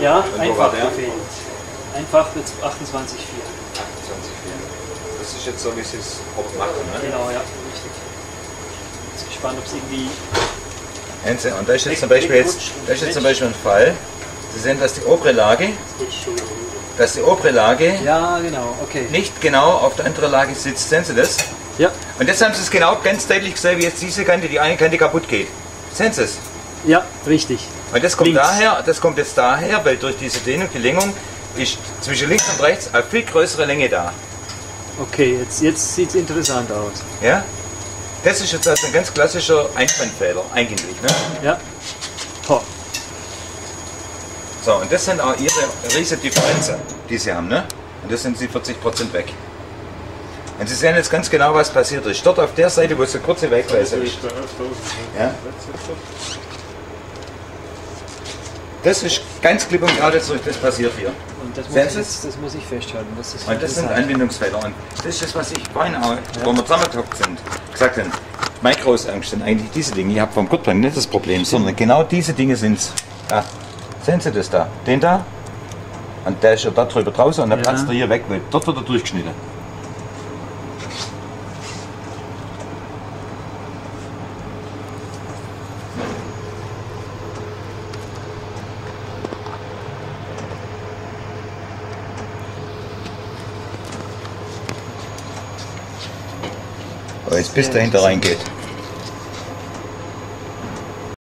Ja, wo einfach gefehlt. Einfach mit 28,4. 28,4. Das ist jetzt so, wie sie es oft machen. Ne? Genau, ja, richtig. Jetzt gespannt, ob es irgendwie. Hänse, und da ist jetzt zum Beispiel jetzt, da ist jetzt zum Beispiel ein Fall. Sie sehen, dass die obere Lage, dass die obere Lage Ja, genau, okay. nicht genau auf der anderen Lage sitzt. Sehen Sie das? Ja, Und jetzt haben Sie es genau ganz deutlich gesehen, wie jetzt diese Kante, die eine Kante kaputt geht. Sehen Sie es? Ja, richtig. Und das kommt Links. daher, das kommt jetzt daher, weil durch diese Dehnung, die Längung, ist zwischen links und rechts eine viel größere Länge da. Okay, jetzt, jetzt sieht es interessant aus. Ja? Das ist jetzt also ein ganz klassischer Einspannfehler, eigentlich. Ne? Ja. Ho. So, und das sind auch Ihre riesen Differenzen, die Sie haben. Ne? Und das sind Sie 40% weg. Und Sie sehen jetzt ganz genau, was passiert ist. Dort auf der Seite, wo es eine kurze Wegweise ist. Ja? Das ist ganz klipp und klar, das, das passiert hier. Und das muss, Sehen ich jetzt, das muss ich festhalten. Das ist Und das sind. Anbindungsfehler. Und das ist das, was ich vorhin auch, wo wir zusammengehockt sind, gesagt haben. Meine große Angst sind eigentlich diese Dinge. Ich habe vom Gurtplan nicht das Problem, sondern genau diese Dinge sind es. Ah, sehen Sie das da? Den da? Und der ist ja da drüber draußen und der Ja. platzt er hier weg, weil dort wird er durchgeschnitten. Weil es bis dahinter reingeht.